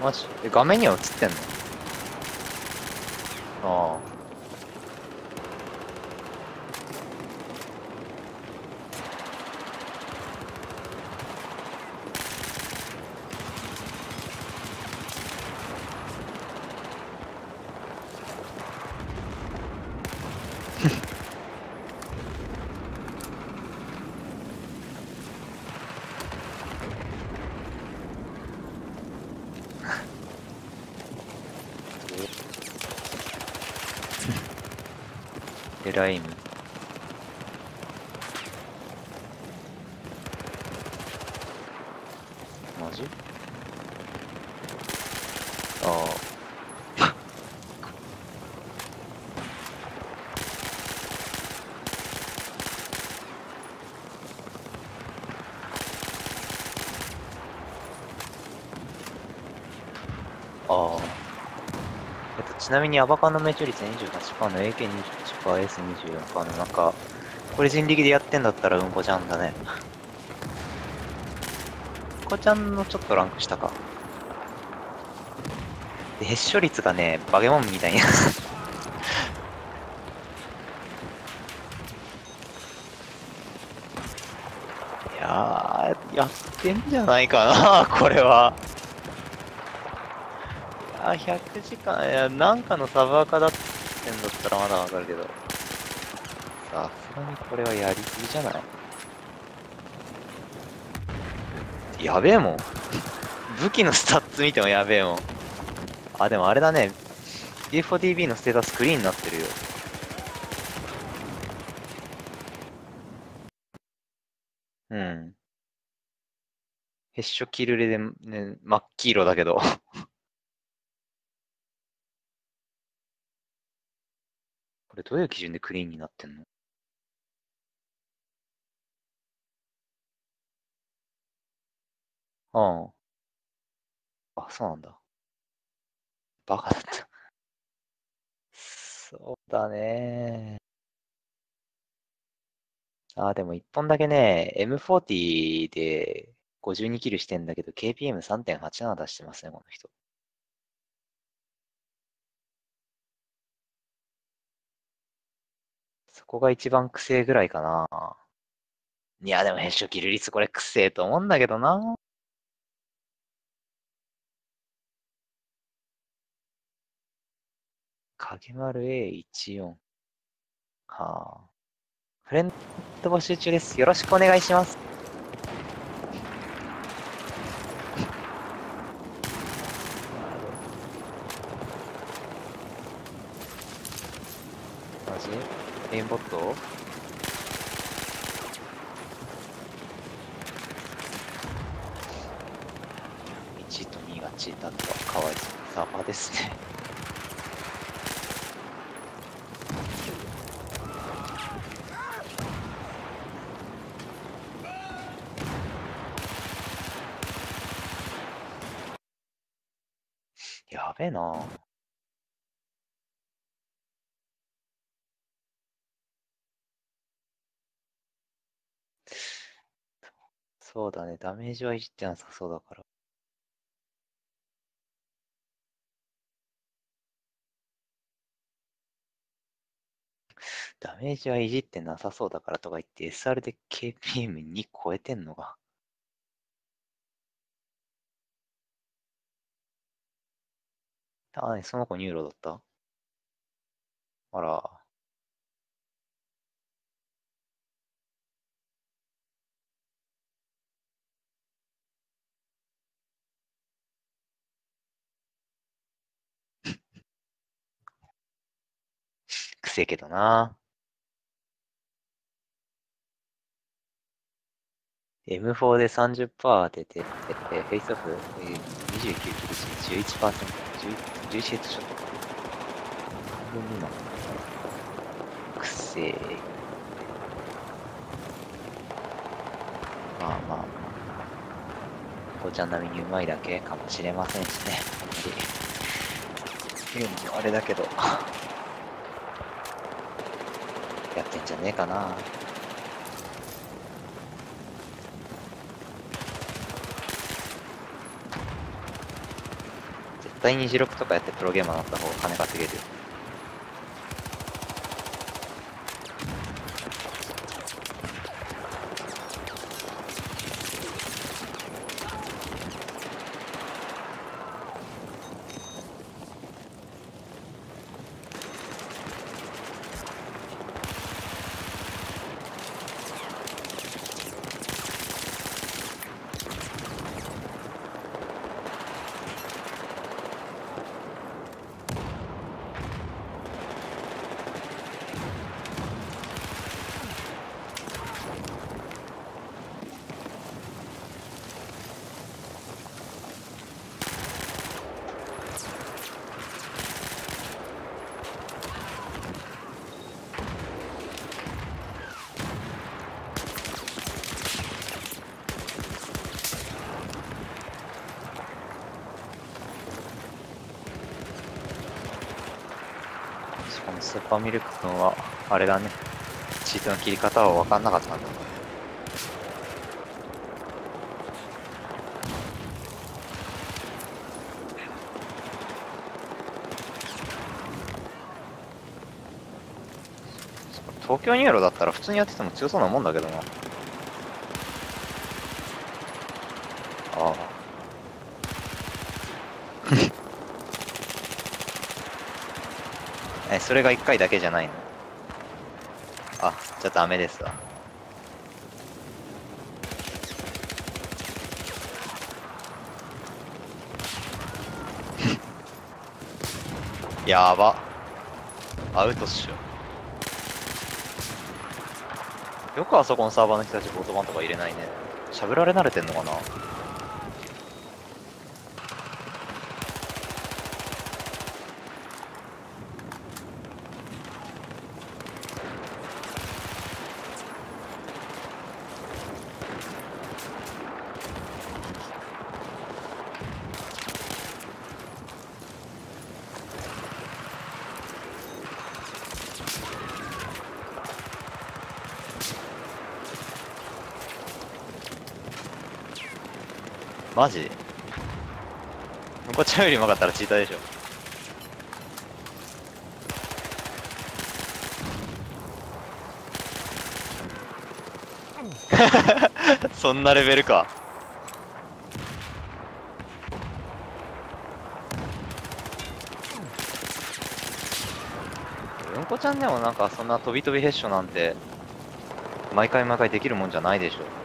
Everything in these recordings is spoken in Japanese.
マジ？え、画面には映ってんの？ああ。えらい意味。マジ？ああ。ああ。ちなみにアバカの命中率28%の AK28%、S24% のなんか、これ人力でやってんだったらうんこちゃんだね。うんこちゃんのちょっとランク下か。で、ヘッショ率がね、バケモンみたいな。いやー、やってんじゃないかな、これは。あ、100時間、いや、なんかのサブアカだってんだったらまだわかるけど。さすがにこれはやりすぎじゃない？やべえもん。武器のスタッツ見てもやべえもん。あ、でもあれだね。 BF4DB のステータスクリーンになってるよ。うん。ヘッショキルレで、ね、真っ黄色だけど。これどういう基準でクリーンになってんの？うん。あ、そうなんだ。バカだった。そうだね。あ、でも一本だけね、M40 で52キルしてんだけど、KPM3.87 出してますね、この人。こが一番くせえぐらいかな。いや、でも編集切る率これくせえと思うんだけどな。影丸 A14。はあ。フレンド募集中です。よろしくお願いします。マジレインボット？1と2がチーターとかわいそう。サーバーですね。やべえなそうだね、ダメージはいじってなさそうだから。ダメージはいじってなさそうだからとか言って SR で KPM2 超えてんのが。あ、ね、その子ニューロだった？あら。くせえけどな。M4 で30%当てて、えフェイスオフ、えー、29キルし、11%、11, 11ヘッドショットか。半分未満。くせえ。まあまあまあ。父ちゃん並みにうまいだけかもしれませんしね。言うのもあれだけど。ってんじゃねえかな。絶対二次録とかやってプロゲーマーになった方が金稼げるよ。しかもスーパーミルク君は、あれだね。チートの切り方は分かんなかったんだ。東京ニューロだったら普通にやってても強そうなもんだけどな。ああ。え、それが1回だけじゃないの？あ、じゃあダメですわ。やば。アウトっしょ。よくあそこのサーバーの人たちボートバンとか入れないね。喋られ慣れてんのかな？マジ？こっちよりうまかったらチーターでしょ。そんなレベルか。うんこちゃん。でもなん。かそん。な飛び飛びヘッショなん。て毎回毎回できるもん。じゃないでしょ。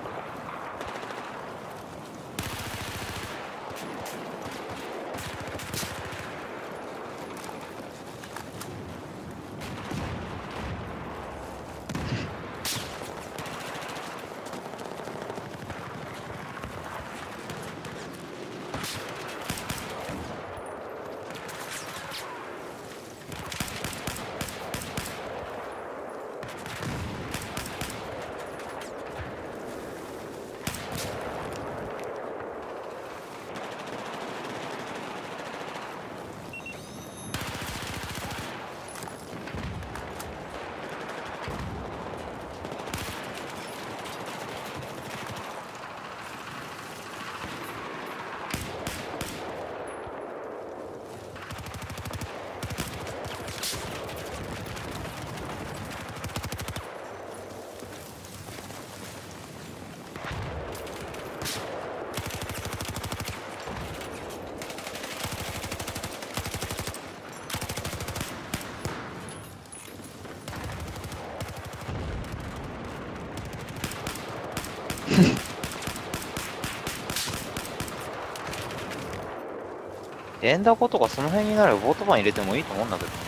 エンダコとかその辺になればボートバン入れてもいいと思うんだけど。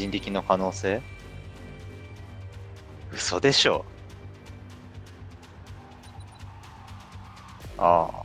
人力の可能性？嘘でしょああ。